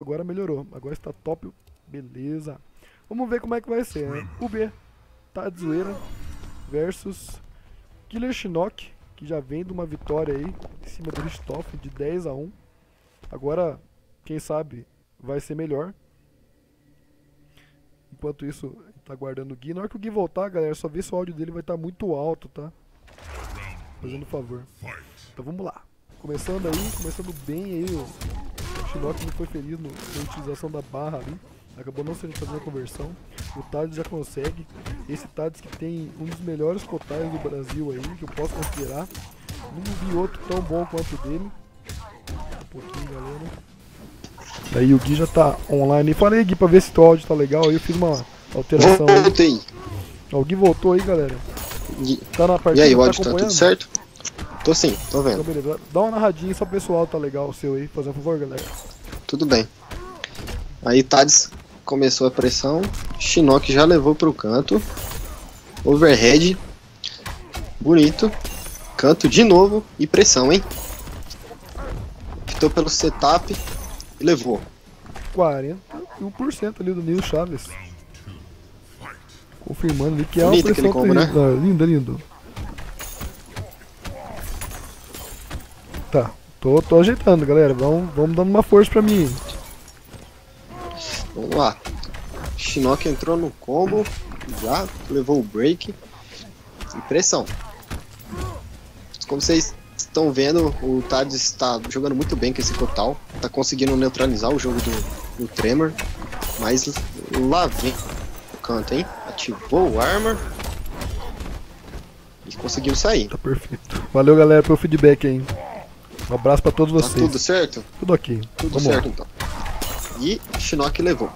Agora melhorou. Agora está top. Beleza. Vamos ver como é que vai ser, né? O B tá de zoeira versus Killer Shinnok, que já vem de uma vitória aí em cima do Richthofen de 10 a 1. Agora, quem sabe, vai ser melhor. Enquanto isso, tá guardando o Gui. Na hora que o Gui voltar, galera, só ver se o áudio dele vai estar tá muito alto, tá? Fazendo favor. Então vamos lá. Começando aí, começando bem aí o Shinnok não foi feliz no, na utilização da barra ali. Acabou não sendo fazendo a conversão. O Tades já consegue. Esse Tades que tem um dos melhores cotais do Brasil aí, que eu posso considerar. Não vi outro tão bom quanto o dele. Um pouquinho, galera. Daí o Gui já tá online. Falei, Gui, pra ver se o áudio tá legal. Aí eu fiz uma alteração. Voltei. Ó, o Gui voltou aí, galera. Tá na partida. E aí, o áudio tá, tá tudo certo? Tô sim, tô vendo. Então, beleza. Dá uma narradinha só pro pessoal tá legal o seu aí. Fazer um favor, galera. Tudo bem. Aí Tades começou a pressão. Shinnok já levou pro canto. Overhead. Bonito. Canto de novo e pressão, hein? Fitou pelo setup e levou. 41% ali do Nil Chaves. Confirmando ali que é uma pressão combo, né? Lindo, lindo. Tá, tô, tô ajeitando, galera. Vamos, vamos dando uma força pra mim. Vamos lá. Shinnok entrou no combo, já levou o break. Impressão. Como vocês estão vendo, o Tades está jogando muito bem com esse Kotal. Está conseguindo neutralizar o jogo do, do Tremor. Mas lá vem o canto, hein? Ativou o Armor. E conseguiu sair. Tá perfeito. Valeu, galera, pelo feedback aí. Um abraço pra todos tá vocês. tudo certo? Tudo ok. Tudo Vamos certo lá. então. E Shinnok levou.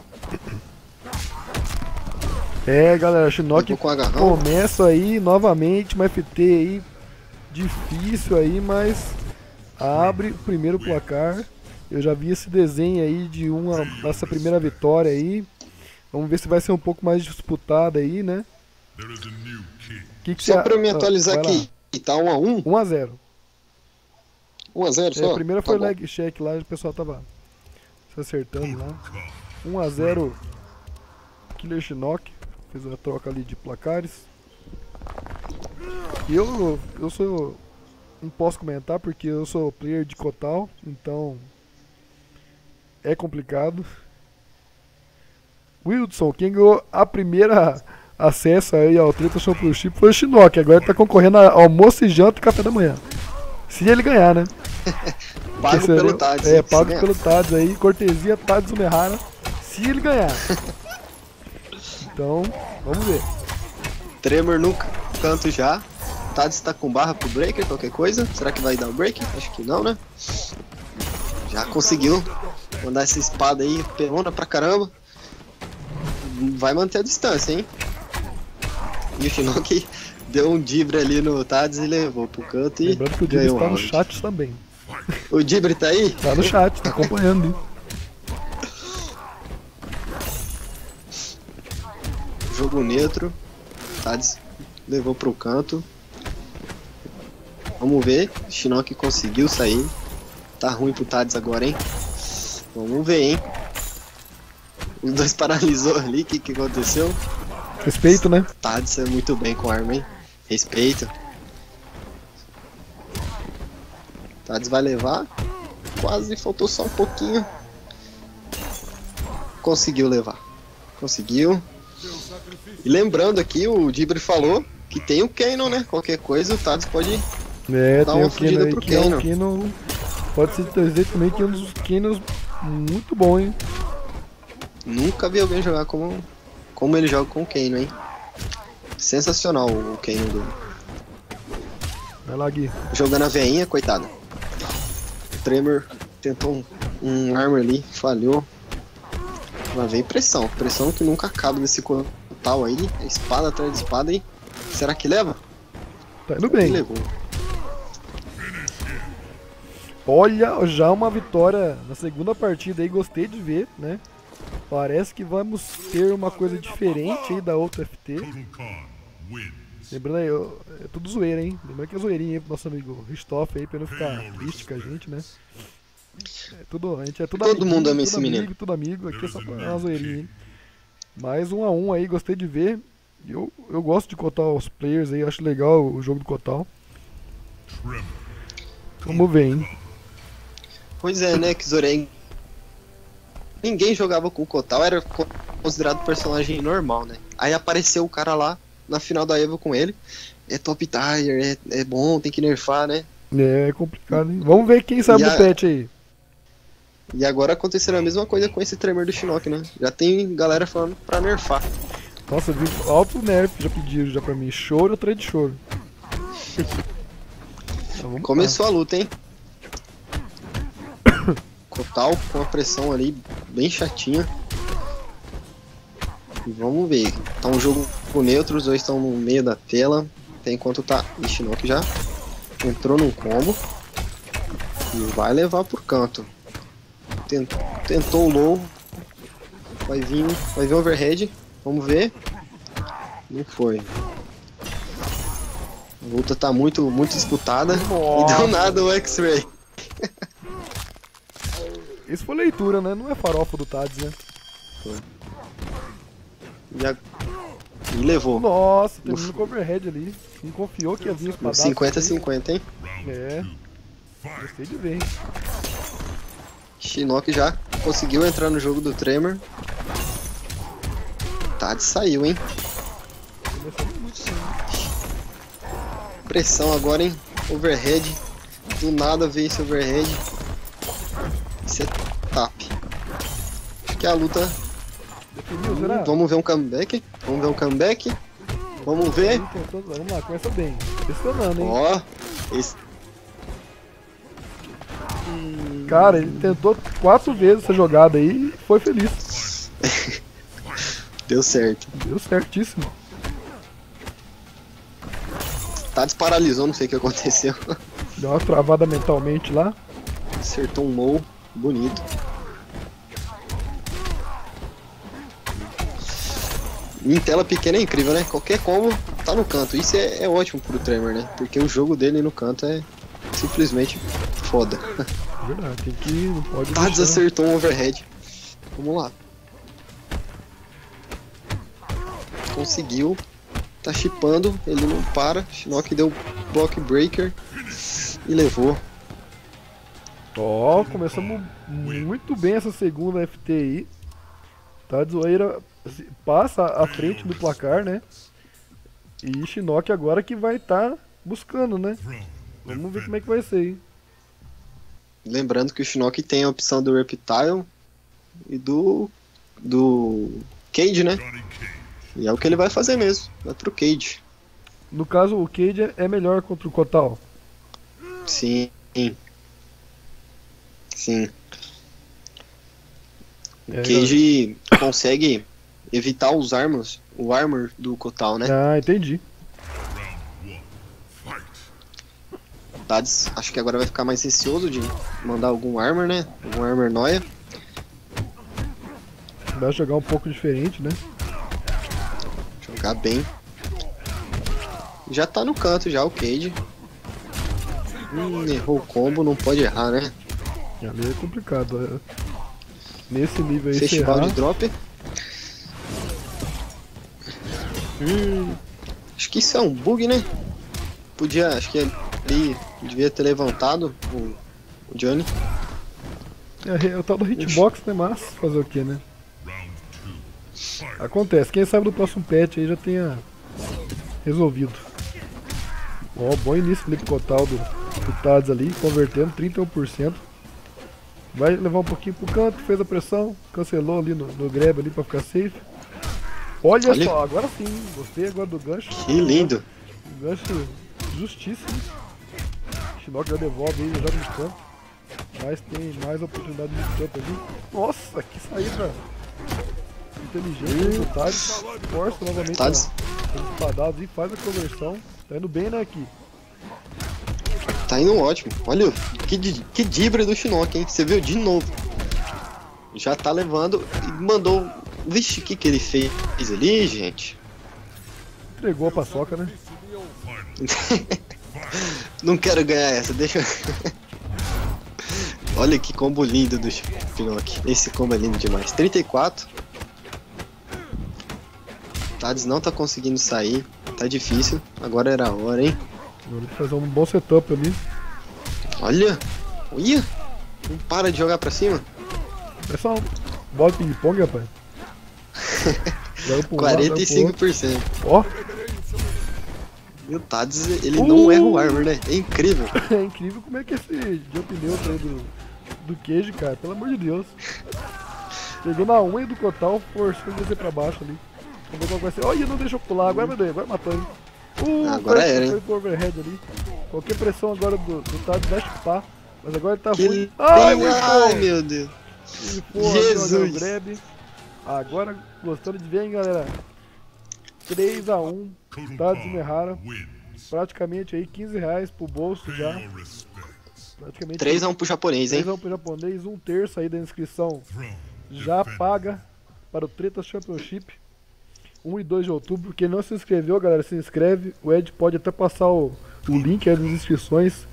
É, galera, Shinnok começa aí novamente uma FT aí difícil aí, mas abre o primeiro placar. Eu já vi esse desenho aí de uma dessa primeira vitória aí. Vamos ver se vai ser um pouco mais disputada aí, né? Que que só para me ah, atualizar aqui, tá 1 a 1? 1 a 0. 1 a 0 só. É, a primeira tá foi tá leg check lá, o pessoal tava se acertando lá. 1 a 0 Killer Shinnok fez a troca ali de placares. E eu, eu sou. Não posso comentar porque eu sou player de Kotal, então. É complicado. Wilson, quem ganhou a primeira acesso aí ao Treta Chip foi o Shinnok. Agora ele tá concorrendo a almoço e janta e café da manhã. Se ele ganhar, né? pago pelo Tades. É, pago pelo Tades aí. Cortesia Tades Umehara. Se ele ganhar. então, vamos ver. Tremor no canto já. Tades está com barra pro breaker, qualquer coisa. Será que vai dar o break? Acho que não, né? Já conseguiu mandar essa espada aí, pelona pra caramba. Vai manter a distância, hein? E o Shinnok deu um dibre ali no Tades e levou pro canto e Lembrando que o Dibre tá no chat também. O Dibre tá aí? Tá no chat, tá acompanhando. Jogo neutro. Tades levou pro canto. Vamos ver. Shinnok conseguiu sair. Tá ruim pro Tades agora, hein? Vamos ver, hein? Os dois paralisou ali. O que, que aconteceu? Respeito, né? Tades é muito bem com arma, hein? Respeito. Tades vai levar. Quase faltou só um pouquinho. Conseguiu levar. Conseguiu. E lembrando aqui, o Dibre falou que tem o Canon, né? Qualquer coisa o Tades pode é, tem uma fugida pro que Kano. É um pode ser dizer também que é um dos Canos muito bom, hein? Nunca vi alguém jogar como, como ele joga com o Kano, hein? Sensacional o Kano do. Vai lá, Gui. Jogando a veinha, coitada. O Tremor tentou um, um armor ali, falhou. Lá vem pressão. Pressão que nunca acaba desse tal aí. Espada atrás de espada aí. Será que leva? Tá indo bem. Levou. Olha, já uma vitória na segunda partida aí, gostei de ver, né? Parece que vamos ter uma coisa diferente aí da outra FT. Lembrando aí, é tudo zoeira, hein? Lembrando que é zoeirinha aí pro nosso amigo Ristoff aí, pra não ficar triste com a gente, né? É tudo, a gente é tudo Todo amiguinho, mundo ama esse amigo, menino. Tudo amigo, aqui é só pra uma zoeirinha, hein? Mais um a um aí, gostei de ver. Eu, eu gosto de cotar os players aí, acho legal o jogo do Kotal. Vamos ver, hein? Pois é, né, que Zoren. Ninguém jogava com o Kotal, era co- considerado personagem normal, né? Aí apareceu o cara lá na final da Evo com ele. É top tier, é, é bom, tem que nerfar, né? É, é complicado, hein? Vamos ver quem sabe E do a- patch aí. E agora aconteceu a mesma coisa com esse Tremor do Shinnok, né? Já tem galera falando pra nerfar. Nossa, eu vi alto nerf já pediram já pra mim. Choro, trade choro. Então, vamos lá. Começou a luta, hein? Kotal com a pressão ali bem chatinha. E vamos ver. Tá um jogo neutro, os dois estão no meio da tela. Até enquanto tá. E Shinnok já entrou num combo. E vai levar por canto. Tent- Tentou o low. Vai vir, vai vir overhead. Vamos ver. Não foi. A luta tá muito, muito disputada. E Nossa. do nada o X-Ray. Isso foi leitura, né? Não é farofa do Tades, né? E, a- levou. Nossa, terminou com overhead ali. Não confiou que ia vir No espadado. 50-50, hein? É. Gostei de ver, hein? Shinnok já conseguiu entrar no jogo do Tremor. Tade saiu, hein? Pressão agora, hein? Overhead. Do nada veio esse overhead. Isso é tap. Acho que a luta. Será? Vamos ver um comeback. Vamos ver um comeback. Vamos ver. Vamos lá, começa bem. Pressionando, hein? Ó. Esse... Cara, ele tentou quatro vezes essa jogada aí e foi feliz. Deu certo. Deu certíssimo. Tades paralisou, não sei o que aconteceu. Deu uma travada mentalmente lá. Acertou um low bonito. Em tela pequena é incrível, né? Qualquer combo tá no canto. Isso é, é ótimo pro Tremor, né? Porque o jogo dele no canto é simplesmente foda. Verdade, tem que. Não pode Tades deixar. acertou um overhead. Vamos lá. Conseguiu. Tá chipando, ele não para. Shinnok deu block breaker e levou. Ó, começamos muito bem essa segunda FT aí. Tá, Zoeira assim, passa à frente do placar, né? E Shinnok agora que vai estar buscando, né? Vamos ver como é que vai ser, hein? Lembrando que o Shinnok tem a opção do Reptile e do. do. Cage, né? E é o que ele vai fazer mesmo. Vai pro Cage. No caso, o Cade é- é melhor contra o Kotal. Sim. Sim. O É, Cage consegue evitar os armors, o armor do Kotal, né? Ah, entendi. Tades, acho que agora vai ficar mais receoso de mandar algum armor, né? Algum armor noia. Vai jogar um pouco diferente, né? Jogar bem. Já tá no canto já o Cage. Hum, errou o combo, não pode errar, né? Ali é complicado. é. Nesse nível aí, Festival errar, de drop. Hum, acho que isso é um bug, né? Podia, acho que ele devia ter levantado o, o Johnny. é, é o tal do hitbox, né? Mas fazer o que, né? Acontece. Quem sabe no próximo patch aí já tenha resolvido. Ó, bom início ali pro Kotal do, do Tades ali, convertendo 31%. Vai levar um pouquinho pro canto, fez a pressão, cancelou ali no, no grab ali pra ficar safe. Olha, Olha. só, agora sim, gostei agora do gancho. Que lindo! Gancho justíssimo. Shinnok já devolve já joga no canto. Mas tem mais oportunidade no canto ali. Nossa, que saída inteligente do Tades. Força novamente Tades. os espadados e faz a conversão. Tá indo bem, né, aqui. Tá indo ótimo. Olha que, que dibre do Shinnok, hein? Você viu de novo. Já tá levando e mandou. Vixe, o que, que ele fez ali, gente? Entregou a paçoca, né? Não quero ganhar essa, deixa. eu- Olha que combo lindo do Shinnok. Esse combo é lindo demais. 34. Tades não tá conseguindo sair. Tá difícil. Agora era a hora, hein? Agora fazer um bom setup ali. Olha! Olha! Não para de jogar pra cima. É só um bola ping-pong, rapaz. 45%. Ó, o Tades, ele Uh! não erra o armor, né? É incrível. é incrível como é que esse jump neutro aí do, do queijo, cara. Pelo amor de Deus. Pegou na unha do Cotal, forçando descer pra baixo ali. Como vai ser? Olha, não deixou pular, agora vai doer, agora matou ele. Uh, Agora quase era, Foi pro overhead ali. Qualquer pressão agora do, do Tades vai chupar. Mas agora ele tá Que ruim. Ai, meu Ai, meu Deus. Jesus. agora. Agora, gostando de ver, hein, galera? 3x1, Tades e Mehara. Praticamente aí 15 reais pro bolso já. Praticamente 3x1 pro japonês, hein? 3x1 pro japonês, um terço aí da inscrição já paga para o Treta Championship. 1 e 2 de outubro. Quem não se inscreveu, galera, se inscreve. O Ed pode até passar o, o link aí das inscrições.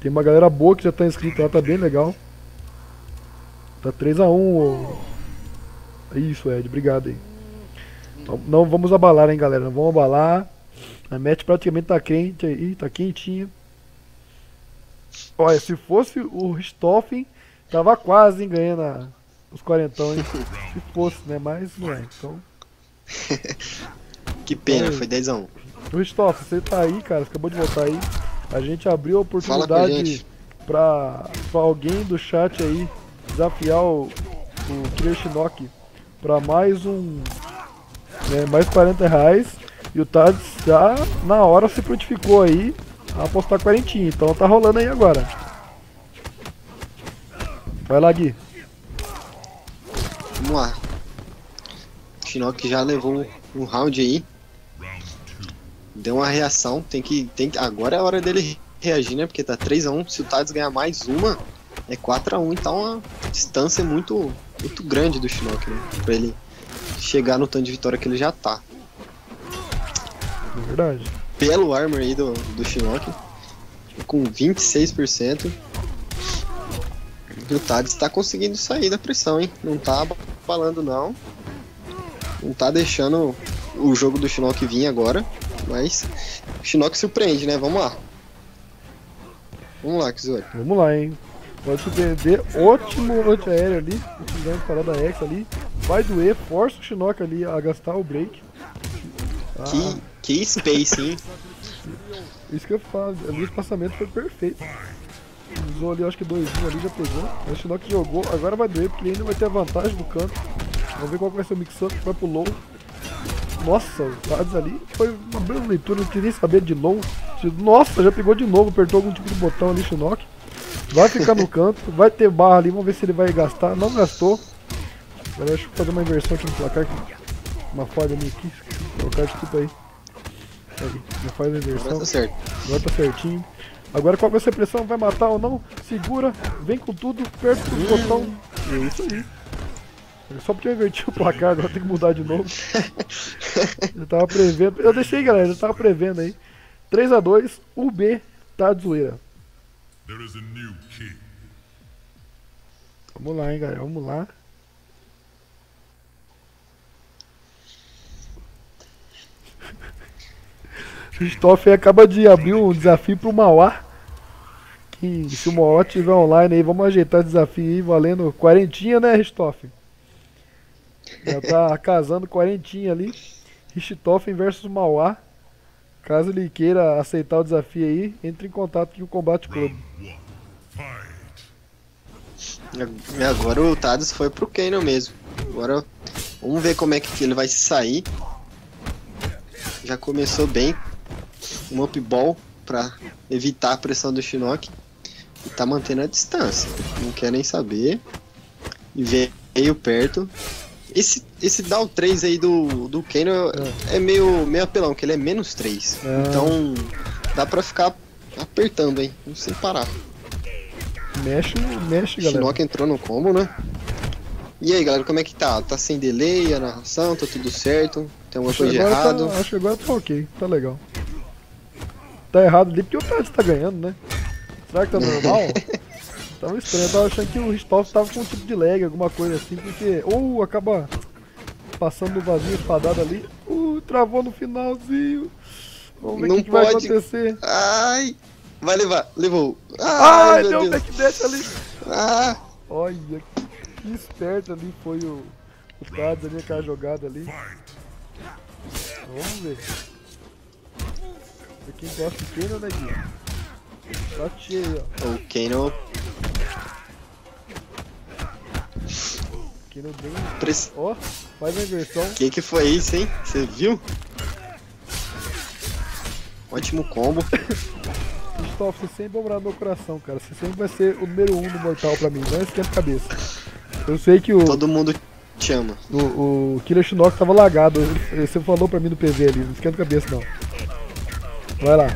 Tem uma galera boa que já tá inscrita lá, tá bem legal. Tá 3x1. Isso, Ed, obrigado aí. Não, não vamos abalar, hein, galera. Não vamos abalar. A match praticamente tá quente aí, tá quentinha. Olha, se fosse o Richthofen, tava quase hein, ganhando a- os quarentão, hein? Se fosse, né? Mas não é. Então, Que pena, Oi. foi 10x1. o Richthofen, você tá aí, cara, você acabou de voltar aí. A gente abriu a a oportunidade pra, pra alguém do chat aí desafiar o, o Pra mais um. Né, mais 40 reais. E o Tades já na hora se prontificou aí a apostar 40. Então tá rolando aí agora. Vai lá, Gui. Vamos lá. O Shinnok já levou um round aí. Deu uma reação. Tem que, tem que. Agora é a hora dele reagir, né? Porque tá 3x1. Se o Tades ganhar mais uma, é 4x1. Então a distância é muito, muito grande do Shinnok, né? Pra ele chegar no tanto de vitória que ele já tá. Verdade. Belo armor aí do, do Shinnok. Com 26%. E o Tades tá conseguindo sair da pressão, hein? Não tá abalando não. Não tá deixando o jogo do Shinnok vir agora. Mas o Shinnok surpreende, né? Vamos lá. Vamos lá, Kizori. Vamos lá, hein? Pode surpreender. Ótimo antiaéreo ali. Utilizando parada X ali. Vai doer. Força o Shinnok ali a gastar o break. Ah, Que, que space, hein? Isso que eu falo. Ali o espaçamento foi perfeito. Usou ali, acho que dois ali já pegou. O Shinnok jogou. Agora vai doer, porque ele ainda vai ter a vantagem do canto. Vamos ver qual vai ser o mix-up. Vai pro low. Nossa, o Tades ali foi uma bela leitura. Não queria nem saber de low. Nossa, já pegou de novo. Apertou algum tipo de botão ali, Shinnok. Vai ficar no canto. Vai ter barra ali. Vamos ver se ele vai gastar. Não gastou. Agora deixa eu fazer uma inversão aqui no placar. Uma falha minha aqui. Esqueci de Colocar, desculpa aí. Aí, já faz a inversão. Agora tá certo. Agora tá certinho. Agora qual vai ser a pressão? Vai matar ou não? Segura, vem com tudo, aperta o botão. E é isso aí. Só porque eu inverti o placar, agora tem que mudar de novo. Eu tava prevendo. Eu deixei, galera, eu tava prevendo aí. 3x2, UB tá de zoeira. Vamos lá, hein, galera, vamos lá. Christopher acaba de abrir um desafio pro Mauá. Que se o Mauá tiver online aí, vamos ajeitar o desafio aí, valendo quarentinha, né, Richthofen? Já tá casando quarentinha ali. Richthofen versus Mauá. Caso ele queira aceitar o desafio aí, entre em contato com o Combate Club. One. Fight. E agora o Tades foi pro Kanon mesmo. Agora vamos ver como é que ele vai se sair. Já começou bem. Um up ball pra evitar a pressão do Shinnok. E tá mantendo a distância. Não quer nem saber. E veio perto. Esse, esse down 3 aí do, do Kanon é meio, meio apelão, que ele é menos 3. Ah. Então dá pra ficar apertando, hein? Sem parar. Mexe, mexe, galera. Shinnok entrou no combo, né? E aí, galera, como é que tá? Tá sem delay a narração? Tá tudo certo? Tem alguma Acho coisa de agora errado? Tá, acho que agora tá ok, tá legal. Tá errado ali porque o Tades tá ganhando, né? Será que tá normal? Tava estranho, eu tava achando que o Ristoff tava com um tipo de lag, alguma coisa assim, porque. Ou acaba passando no vazio espadado ali. Uh, travou no finalzinho. Vamos ver o que, que vai acontecer. Ai! Vai levar, levou. Ai, Ai, deu um backdash ali. Ah, Olha, que esperto ali foi o, o Tads ali, aquela jogada ali. Vamos ver. Pra quem gosta de Kano, né, Gui? Tá cheio, ó. o Kano Kano bem. Ó, faz a inversão. Que que foi isso, hein? Você viu? Ótimo combo. Christoph, você sempre vai meu coração, cara. Você sempre vai ser o número um do Mortal pra mim. Não esquenta a cabeça. Eu sei que o, Todo mundo te ama. o, o Killer Shinnok tava lagado. Você falou pra mim no PV ali. Não esquenta a cabeça, não. Vai lá.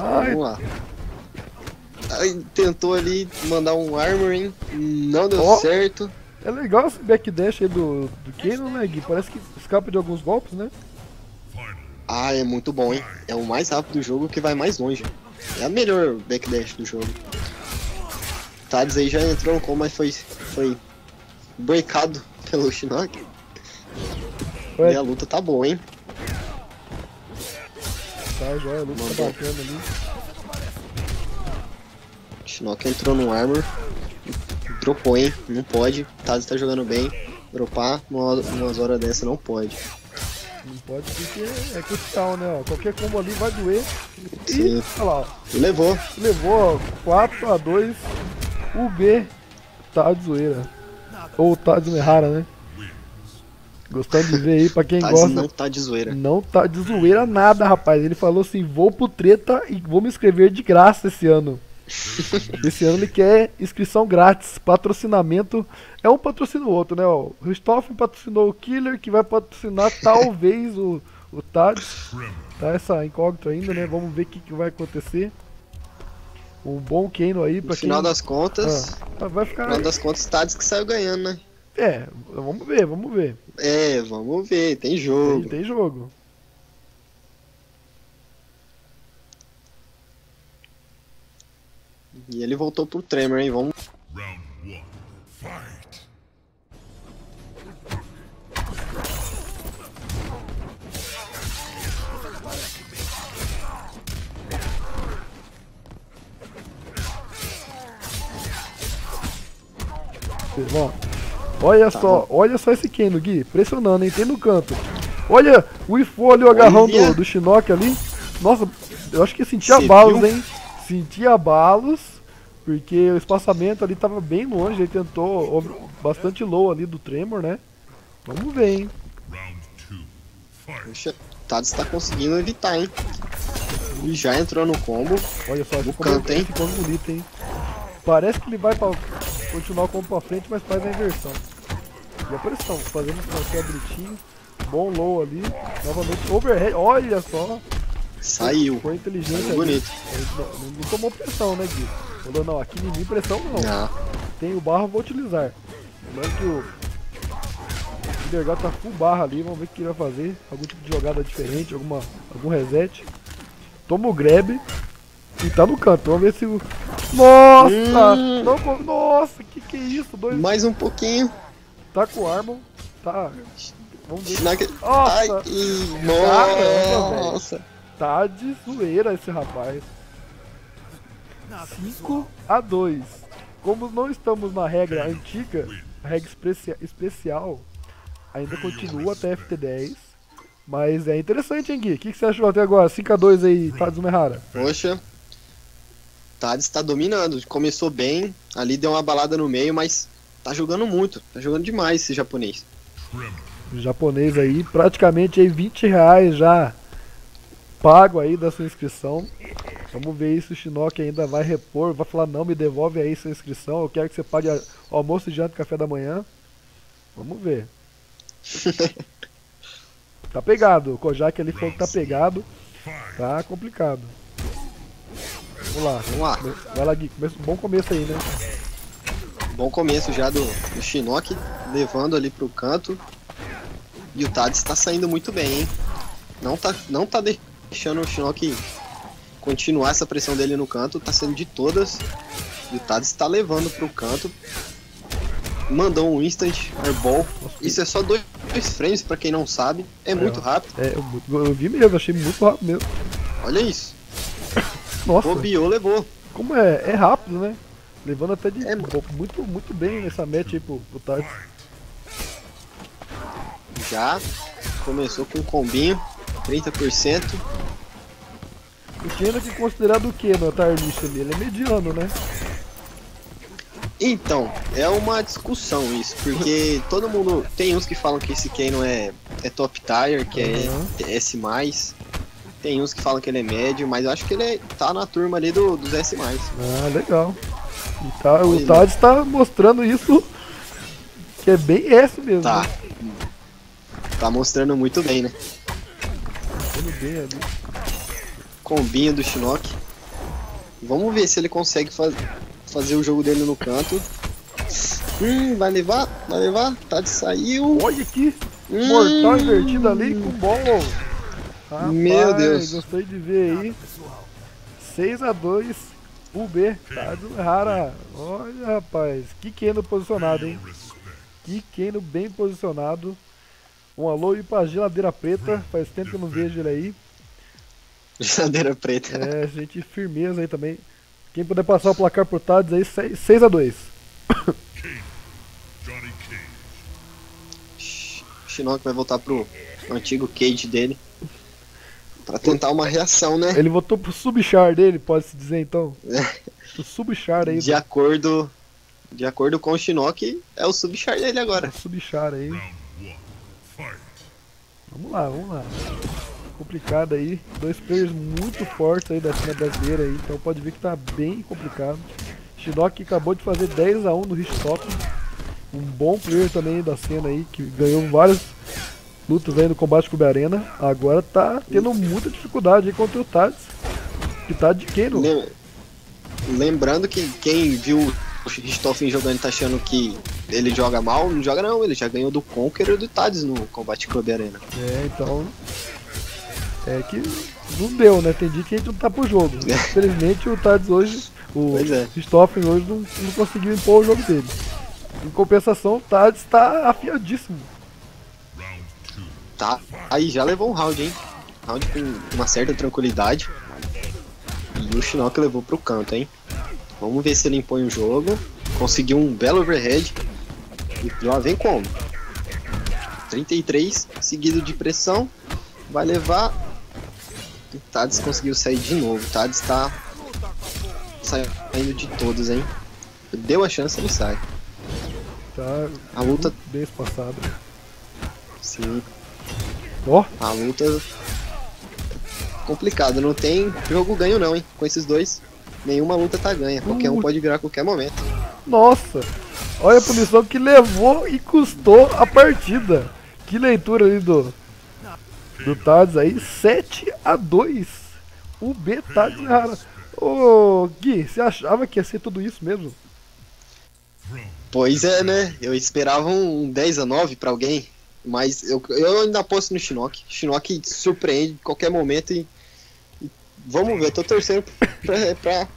Ai, Vamos lá. Ai, tentou ali mandar um armoring, não deu Ó. certo. é legal esse backdash aí do, do Kanon, né, Gui? Parece que escapa de alguns golpes, né? Ah, é muito bom, hein? É o mais rápido do jogo que vai mais longe. É a melhor backdash do jogo. Tades aí já entrou no combo, mas foi, foi breakado pelo Shinnok. E a luta tá boa, hein? Tá, joia, tá bacana ali. Shinnok entrou no armor. Dropou, hein? Não pode. Tades tá jogando bem. Dropar numa, umas horas dessa não pode. Não pode porque é crucial, né? Ó, qualquer combo ali vai doer. E, Sim. olha lá, ó. E levou. Levou 4 a 2 o B tá de zoeira. Ou tá de Mehara, né? Gostando de ver aí, pra quem Tades gosta. não tá de zoeira. Não tá de zoeira nada, rapaz. Ele falou assim: vou pro treta e vou me inscrever de graça esse ano. esse ano ele quer inscrição grátis. Patrocinamento. É um patrocina o outro, né? O Ristoffen patrocinou o Killer, que vai patrocinar talvez o, o Tades. Tá essa incógnita ainda, né? Vamos ver o que, que vai acontecer. Um bom Kano aí No pra quem. final das contas, Ah, vai no ficar. final das contas, Tades que saiu ganhando, né? É, vamos ver, vamos ver. É, vamos ver, tem Tem, jogo. tem jogo. E ele voltou pro Tremor, hein? Vamos. Round one. Fight. Ó, olha Tá só, olha só esse Keno, Gui. Pressionando, hein? Tem no canto. Olha o Ifo ali, o agarrão do, do Shinnok ali. Nossa, eu acho que senti Cê abalos, viu? hein? Senti abalos. Porque o espaçamento ali tava bem longe. Ele tentou bastante low ali do Tremor, né? Vamos ver, hein? Poxa, Tades tá conseguindo evitar, hein? Ele já entrou no combo. Olha só, ficou, canto, hein? ficou bonito, hein? Parece que ele vai pra, continuar como pra frente, mas faz a inversão. E a pressão, fazendo transfer bonitinho. Bom low ali. Novamente, overhead. Olha só. Saiu. Foi inteligente Saiu bonito. Não, não- não tomou pressão, né, Gui? Falou, não, aqui em mim pressão não. Ah, Tem o barra, vou utilizar. Lembrando que o Kindergat tá full barra ali, vamos ver o que ele vai fazer. Algum tipo de jogada diferente, alguma, algum reset. Toma o grab e tá no canto. Vamos ver se o. Nossa! Hum. Não, nossa, que que é isso? Dois. mais um pouquinho. Tá com o Armon. Tá. Vamos ver. Nossa! Ai, Caramba, nossa. Tá de zoeira esse rapaz. 5 a 2. Como não estamos na regra antiga, a regra especia- especial ainda continua até FT10. Mas é interessante, hein, Gui? O que, que você achou até agora? 5 a 2 aí, Tades Mehara. Poxa. Tades tá dominando. Começou bem. Ali deu uma balada no meio, mas tá jogando muito. Tá jogando demais esse japonês. O japonês aí, praticamente aí 20 reais já pago aí da sua inscrição. Vamos ver se o Shinnok ainda vai repor, vai falar não, me devolve aí sua inscrição, eu quero que você pague almoço, janta café da manhã. Vamos ver. tá pegado, o Kojak ali falou que tá pegado, tá complicado. Vamos lá, Vamos lá. vai lá Gui, começo, bom começo aí, né? Bom começo já do, do Shinnok, levando ali pro canto. E o Tades tá saindo muito bem, hein? Não tá, não tá deixando o Shinnok continuar essa pressão dele no canto, tá sendo de todas. E o Tades tá levando pro canto. Mandou um instant airball. Isso é só dois, dois frames pra quem não sabe. É muito rápido. É, eu, eu vi mesmo, achei muito rápido mesmo. Olha isso. Nossa, Bobeou, levou. como é, é rápido, né? Levando até de É, muito, muito bem nessa match aí pro, pro Tardes. Já começou com um combinho. 30%. O Keno que é considerado o que no Tarlist ali? Ele é mediano, né? Então, é uma discussão isso, porque todo mundo. Tem uns que falam que esse Kano é, é top tier, que Uhum. é S. Tem uns que falam que ele é médio, mas eu acho que ele é- tá na turma ali do, dos S. Ah, legal. E tá, o Olha. Tardes tá mostrando isso que é bem S mesmo. Tá. né? Tá mostrando muito bem, né? Mostrando bem ali. Combinho do Shinnok. Vamos ver se ele consegue faz- fazer o jogo dele no canto. Hum, vai levar, vai levar. Tá de saiu. Olha aqui, Hum. mortal invertido ali com bom. Rapaz, Meu Deus. Gostei de ver aí. 6x2 UB. Tá do rara. Olha, rapaz. Que Keno posicionado, hein? Que Keno bem posicionado. Um alô e pra geladeira preta. Faz tempo que eu não vejo ele aí. Geladeira preta. É, gente, firmeza aí também. Quem puder passar o placar por Tades aí, 6x2. Johnny Cage. Shinnok vai voltar pro antigo cage dele. Pra tentar uma reação, né? Ele votou pro subchar dele, pode-se dizer então. O subchar aí. De acordo, de acordo com o Shinnok, é o subchar dele agora. Subchar aí. Round one. Fight. Vamos lá, vamos lá. Complicado aí. Dois players muito fortes aí da cena brasileira aí. Então pode ver que tá bem complicado. Shinnok acabou de fazer 10x1 no Richtop. Um bom player também da cena aí, que ganhou várias lutas aí no combate com o Arena. Agora tá tendo muita dificuldade aí contra o Tades. Que tá de. Lem- Lembrando que quem viu o Richthofen jogando tá achando que ele joga mal, não joga não, ele já ganhou do Conqueror e do Tades no Combate Club Arena. É, então. É que não deu, né? Tem dia que a gente não tá pro jogo. Infelizmente o Tades hoje, o Pois é. Hoje não, não conseguiu impor o jogo dele. Em compensação, o Tades tá afiadíssimo. Tá, aí já levou um round, hein? Round com uma certa tranquilidade. E o Shinnok levou pro canto, hein? Vamos ver se ele impõe o jogo. Conseguiu um belo overhead. E já vem como? 33, seguido de pressão. Vai levar. O Tades conseguiu sair de novo. O Tades tá saindo de todos, hein? Deu a chance, ele sai. Tá A luta, bem espaçado. sim, Ó, A luta complicado, não tem jogo ganho não, hein? Com esses dois, nenhuma luta tá ganha. Qualquer um Uh. pode virar a qualquer momento. nossa! Olha a punição que levou e custou a partida. Que leitura ali do, do Tades aí. 7 a 2 O B Tades rara. Ô Gui, você achava que ia ser tudo isso mesmo? Pois é, né? Eu esperava um 10 a 9 pra alguém, mas eu, eu ainda aposto no Shinnok. Shinnok surpreende em qualquer momento e, e vamos ver, eu tô torcendo pra, pra,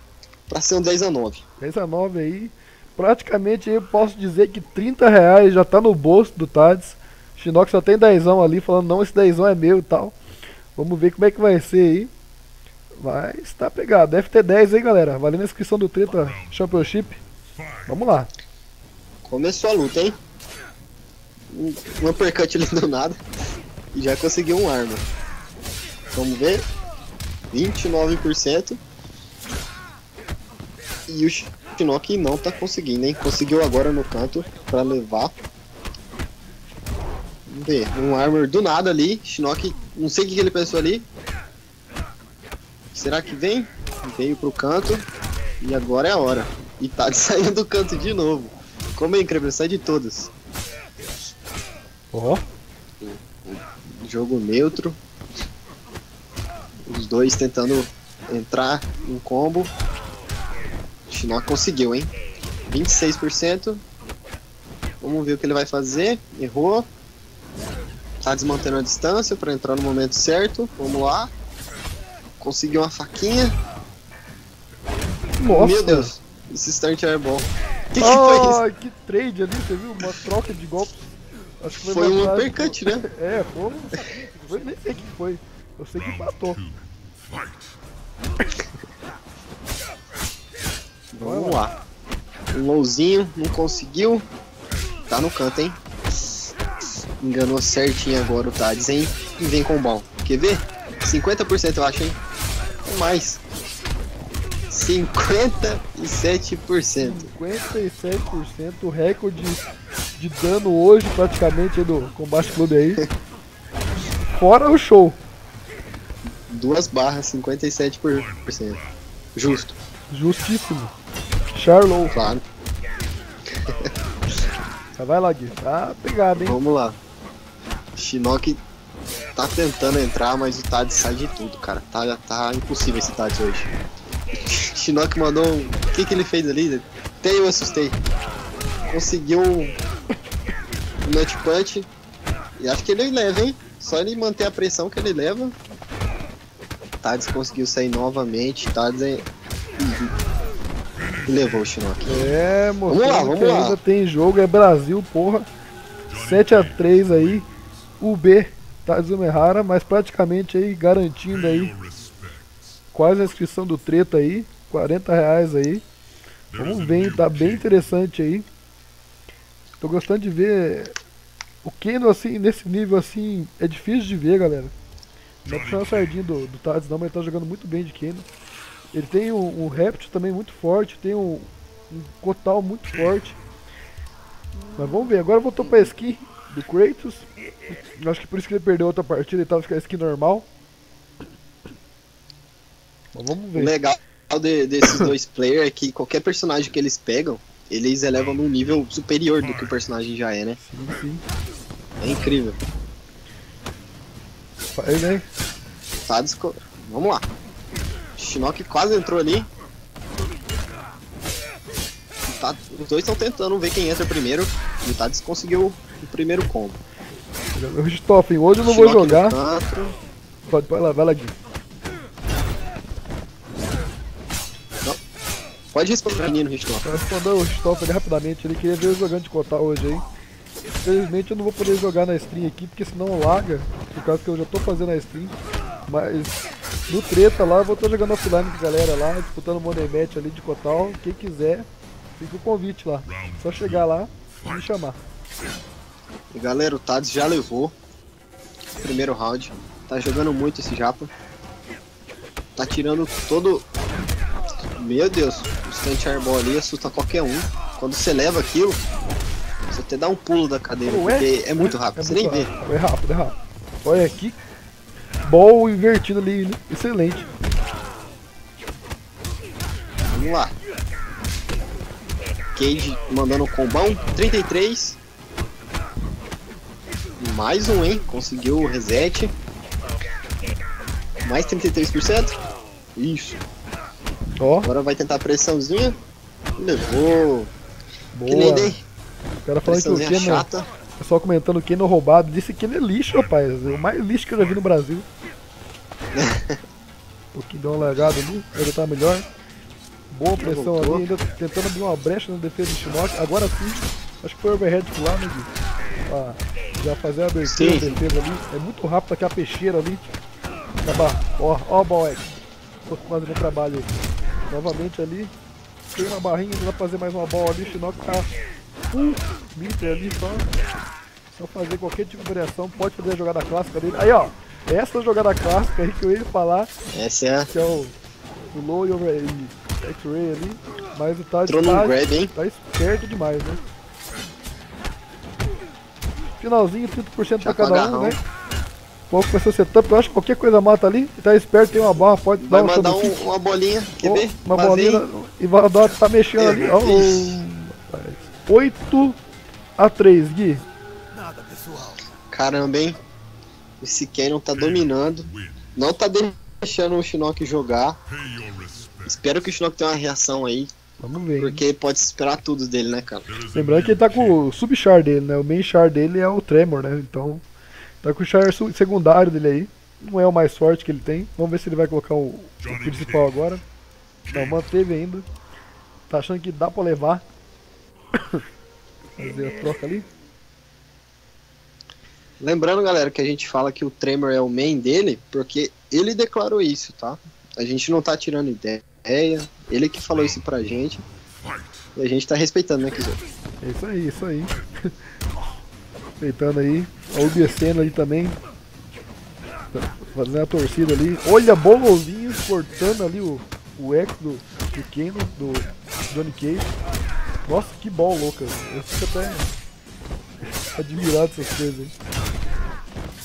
pra ser um 10 a 9. 10 a 9 aí. Praticamente eu posso dizer que 30 reais já tá no bolso do Tades. Shinnok só tem 10 ali, falando não, esse 10 é meu e tal. Vamos ver como é que vai ser aí. Mas tá pegado. Deve ter 10 aí, galera. Valendo a inscrição do Treta Championship. Vamos lá. Começou a luta, hein? Um, uppercut ali do nada e já conseguiu um arma. Vamos ver. 29%. E o Shinnok não tá conseguindo, hein? Conseguiu agora no canto pra levar. Vamos ver. Um armor do nada ali. Shinnok, não sei o que ele pensou ali. Será que vem? Veio pro canto. E agora é a hora. E tá saindo do canto de novo. Como é incrível, sai de todos. Ó, Jogo neutro. Os dois tentando entrar em combo. Shinnok conseguiu, hein? 26%. Vamos ver o que ele vai fazer. Errou. Tá desmantendo a distância para entrar no momento certo. Vamos lá. Conseguiu uma faquinha. Nossa! Meu Deus, esse start é bom. O que, que foi isso? Que trade ali, você viu? Uma troca de golpes. Acho que foi, Foi um uppercut, né? É, foi. foi nem sei o que foi. Eu sei que matou. Vamos lá. Um lowzinho, não conseguiu. Tá no canto, hein? Enganou certinho agora o Tades, hein? E vem com o bom. Quer ver? 50% eu acho, hein? Ou mais. 57%. 57% o recorde de dano hoje praticamente do Combate Clube aí. Fora o show. Duas barras, 57%. Justo, Justíssimo. Charlow. claro. Mas vai lá, Gui. Tá pegado, hein? Vamos lá. Shinnok tá tentando entrar, mas o Tades sai de tudo, cara. Tá, tá impossível esse Tades hoje. Shinnok mandou um. O que, que ele fez ali? Até eu assustei. Conseguiu um Nut Punch. E acho que ele leva, hein? Só ele manter a pressão que ele leva. Tades conseguiu sair novamente. Tades é. E levou o Shinnok. É, mostrando Vamos lá, vamos lá. ainda tem jogo, é Brasil, porra. 7x3 aí. UB Tazumehara, mas praticamente aí garantindo aí quase a inscrição do treta aí. 40 reais aí. Vamos ver, tá bem interessante aí. Tô gostando de ver o Keno assim, nesse nível assim, é difícil de ver, galera. Não é puxando a sardinha do, do Tades não, mas ele tá jogando muito bem de Keno. Ele tem um, um Raptor também muito forte, tem um, um Kotal muito forte. Mas vamos ver, agora voltou pra skin do Kratos. Eu Acho que por isso que ele perdeu outra partida, ele tava com a skin normal. Mas vamos O ver. legal de- desses dois players é que qualquer personagem que eles pegam, eles elevam num nível superior do que o personagem já é, né? Sim, sim. É incrível. Faz, né? Tá desco... Vamos lá. Shinnok quase entrou ali. Tá- Os dois estão tentando ver quem entra primeiro. E o Tades conseguiu o primeiro combo. Richthofen, hoje eu não vou Shinnok no jogar. Pode, vai lá, vai lá, Gui. Pode responder o menino. Pra responder o ali rapidamente, ele queria ver eu jogando de Kotal hoje aí. Infelizmente eu não vou poder jogar na stream aqui, porque senão larga, por causa que eu já tô fazendo a stream. Mas no treta lá, eu vou estar jogando offline com a galera lá, disputando o Money Match ali de Kotal. Quem quiser, fica o convite lá. Só chegar lá e me chamar. E galera, o Tades já levou o primeiro round. Tá jogando muito esse japa. Tá tirando todo. Meu Deus, o Stunt Airball ali assusta qualquer um. Quando você leva aquilo, você até dá um pulo da cadeira, Ué? porque é muito rápido, você nem muito vê. rápido, É rápido, é rápido. Olha aqui. Ball invertido ali, excelente. Vamos lá. Cage mandando um combão. 33. Mais um, hein? Conseguiu o reset. Mais 33%. Isso. Ó, Agora vai tentar a pressãozinha. Levou. Que boa. lindo, hein? O cara falando que o Keno, chata. o pessoal comentando o Keno roubado, disse que ele é lixo, rapaz. É o mais lixo que eu já vi no Brasil. um pouquinho deu uma largada ali, ele tá melhor. Boa pressão ali, ainda tentando abrir uma brecha na defesa do Shinnok. Agora sim, acho que foi overhead pro lado, né, Gui? Já fazer a abertura da defesa ali. É muito rápido aquela peixeira ali. Acabar. Ó, ó o Balek. Tô fazendo trabalho aí. Novamente ali. Tem uma barrinha, dá pra fazer mais uma bola ali. O Shinnok tá full meter ali só. Só fazer qualquer tipo de variação. Pode fazer a jogada clássica dele. Aí ó, essa jogada clássica aí que eu ia falar Essa é a. que é o, o low e o Ray- X-Ray ali, mas o Tade tá, tá esperto demais, né? Finalzinho, 30% Já pra cada um, né? Pouco com seu setup, eu acho que qualquer coisa mata ali, tá esperto, tem uma barra, pode Vai dar um mandar thumbstick, um- uma bolinha. Quer ver? uma bolinha e vai dar, tá mexendo ali, ó, Ixi. o- rapaz. 8 a 3, Gui. Caramba, hein? Esse Cannon tá dominando. Não tá deixando o Shinnok jogar. Espero que o Shinnok tenha uma reação aí. Vamos ver. hein? Porque pode esperar tudo dele, né, cara? Lembrando que ele tá com o sub-char dele, né? O main char dele é o Tremor, né? Então, tá com o char su- secundário dele aí. Não é o mais forte que ele tem. Vamos ver se ele vai colocar o, o principal agora. Não, manteve ainda. Tá achando que dá pra levar. Fazer a troca ali. Lembrando, galera, que a gente fala que o Tremor é o main dele, porque ele declarou isso, tá? A gente não tá tirando ideia. Ele que falou isso pra gente. E a gente tá respeitando, né, Kizor? É isso aí, isso aí. Respeitando aí. A obedecendo ali também. Fazendo a torcida ali. Olha, Bolozinho cortando ali o, o ex do, do Keno, do Johnny Cage. Nossa, que bol louca. Eu fico até admirado dessas coisas aí.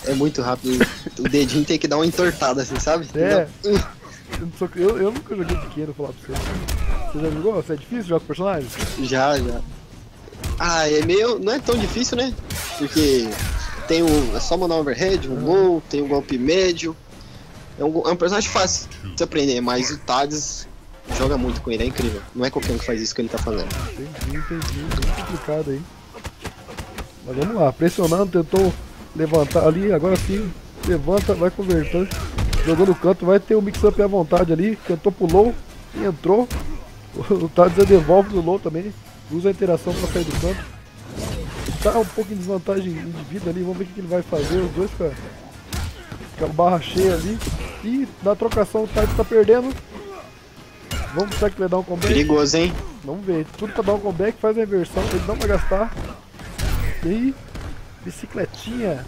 É muito rápido. o dedinho tem que dar uma entortada, assim, sabe? É. Eu, eu, nunca joguei de Keno, falar pra você. Você já jogou? Você é difícil jogar com personagens? Já, já. Ah, é meio. Não é tão difícil, né? Porque tem o. É só mandar um overhead, um gol, tem um golpe médio. É um, é um personagem fácil de se aprender, mas o Tades joga muito com ele, é incrível. Não é qualquer um que faz isso que ele tá fazendo. Entendi, entendi. Bem complicado aí. Mas vamos lá, pressionando, tentou levantar ali, agora sim, levanta, vai convertendo. Jogou no canto, vai ter o mix-up à vontade ali, tentou pulou e entrou. O Tades devolve no low também, usa a interação pra sair do canto. Tá um pouco em desvantagem de vida ali, vamos ver o que ele vai fazer. Os dois com a, com a barra cheia ali. E na trocação o Tades tá perdendo. Vamos será que ele vai dar um comeback? Perigoso, hein? Vamos ver, tudo pra dar um comeback, faz a inversão, ele não vai gastar. E aí, bicicletinha,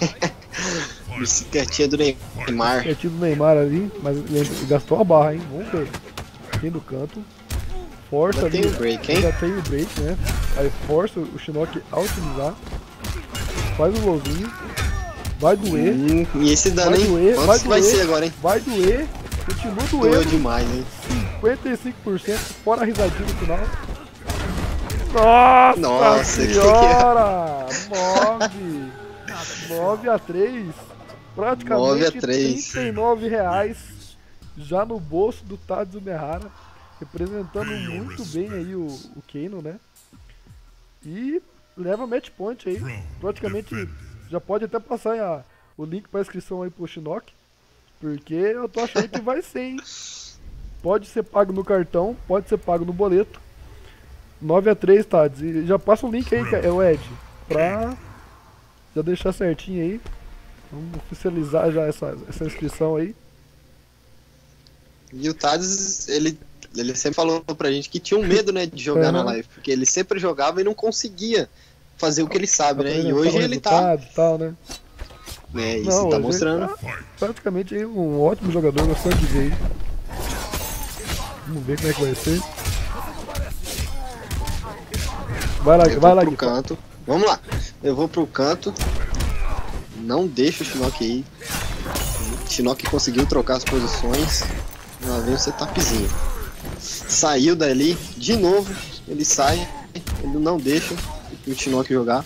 Bicicletinha do Neymar. é do Neymar ali, mas ele gastou a barra, hein? Vamos ver. Quem do canto. Força Ainda ali. tem o break, hein? Já tem o break, né? Aí força o Shinnok a utilizar. Faz o lowzinho. Vai doer. Hum, e esse dano, Vai hein? doer, vai vai doer. ser agora, hein? Vai doer. Continua Doeu doendo. demais, hein? 55%, fora a risadinha no final. Nossa, Nossa, que que é? senhora! 9! 9 a 3. Praticamente 9 a 3. 39 reais já no bolso do Tadzu Mehara. Representando muito bem aí o, o Kano, né? E leva match point aí. Praticamente já pode até passar a- o link para inscrição aí pro Shinnok. Porque eu tô achando que vai ser, hein? Pode ser pago no cartão, pode ser pago no boleto. 9 a 3 Tades. E já passa o link aí, é o Ed. Pra já deixar certinho aí. Vamos oficializar já essa, essa inscrição aí. E o Tades, ele, ele sempre falou pra gente que tinha um medo, né, de jogar na Aham. live. Porque ele sempre jogava e não conseguia fazer o que ele sabe, né? E hoje ele tá. tal, né? É, isso Não, tá mostrando. tá praticamente um ótimo jogador, gostando de ver. Vamos ver como é que vai ser. Vai lá, Eu vai lá, pro canto. Vamos lá. Eu vou pro canto. Não deixa o Shinnok aí. O Shinnok conseguiu trocar as posições. Lá vem o setupzinho. Saiu dali. De novo. Ele sai. Ele não deixa o Shinnok jogar.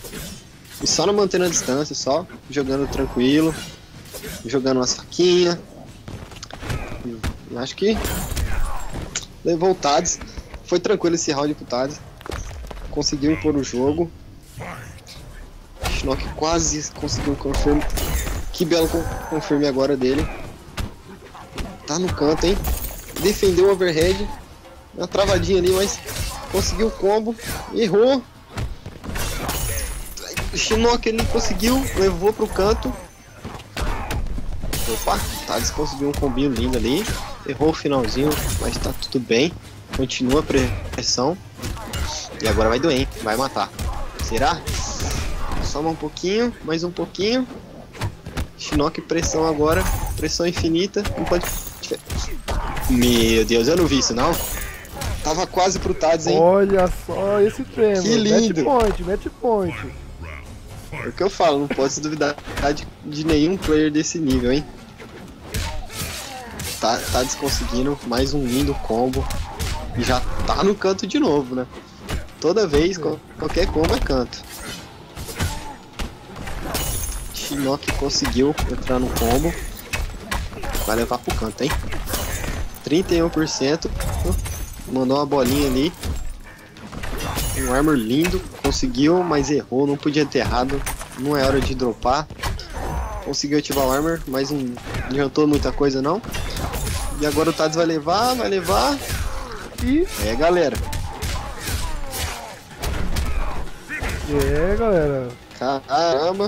E só não mantendo a distância. Só jogando tranquilo. Jogando umas faquinhas. Acho que levou o Tades. Foi tranquilo esse round pro Tades. Conseguiu impor o jogo. Shinnok quase conseguiu o confirme. Que belo con- confirme agora dele. Tá no canto, hein? Defendeu o overhead. Uma travadinha ali, mas conseguiu o combo. Errou. Shinnok ele conseguiu, levou pro canto. Opa, Thales conseguiu um combinho lindo ali. Errou o finalzinho, mas tá tudo bem. Continua a pressão. E agora vai doer? Vai matar. Será? Só um pouquinho, mais um pouquinho. Shinnok pressão agora. Pressão infinita. Não pode. Meu Deus, eu não vi isso não. Tava quase pro Tades, hein? Olha só esse treino. Que lindo. Match point, match point. É o que eu falo, não pode se duvidar de, de nenhum player desse nível, hein? Tá, Tades conseguindo mais um lindo combo. E já tá no canto de novo, né? Toda vez, qual- qualquer combo é canto. Shinnok conseguiu entrar no combo. Vai levar pro canto, hein? 31%. Mandou uma bolinha ali. Um armor lindo. Conseguiu, mas errou. Não podia ter errado. Não é hora de dropar. conseguiu ativar o armor, mas não adiantou muita coisa não. E agora o Tades vai levar, vai levar. E É, galera. é, galera. Caramba.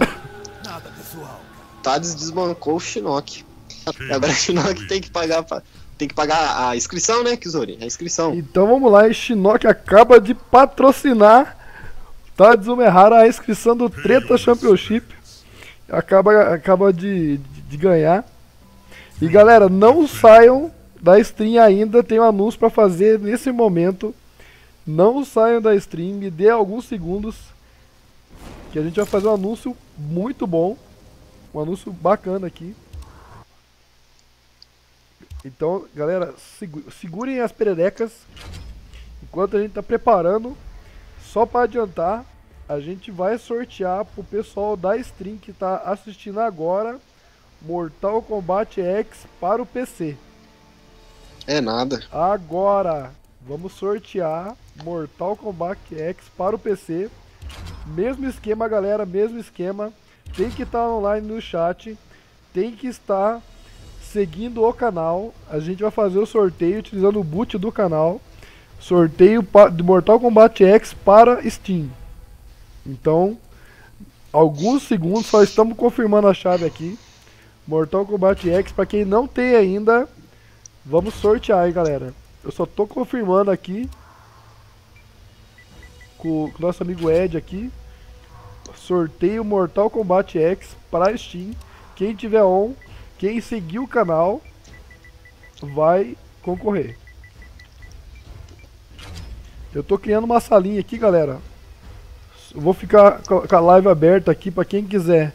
Tades desbancou o Shinnok. Agora o Shinnok tem que pagar pra- tem que pagar a inscrição, né, Kizori? A inscrição. Então vamos lá, e Shinnok acaba de patrocinar tá Tadzumehara a inscrição do Treta Championship. Acaba, acaba de, de, de ganhar. E galera, não saiam da stream ainda, tem um anúncio pra fazer nesse momento. Não saiam da stream, me dê alguns segundos. Que a gente vai fazer um anúncio muito bom. Um anúncio bacana aqui. Então, galera, segu- segurem as pererecas enquanto a gente tá preparando. Só para adiantar, a gente vai sortear pro pessoal da stream que tá assistindo agora Mortal Kombat X para o PC. É nada. Agora, vamos sortear Mortal Kombat X para o PC. Mesmo esquema, galera, mesmo esquema. Tem que estar online no chat. Tem que estar seguindo o canal. A gente vai fazer o sorteio utilizando o boot do canal. Sorteio de Mortal Kombat X para Steam. Então, alguns segundos, só estamos confirmando a chave aqui. Mortal Kombat X, para quem não tem ainda, Vamos sortear aí, galera. Eu só tô confirmando aqui com o nosso amigo Ed aqui. Sorteio Mortal Kombat X para Steam. Quem tiver on, quem seguir o canal vai concorrer. Eu tô criando uma salinha aqui, galera. Vou ficar co- com a live aberta aqui para quem quiser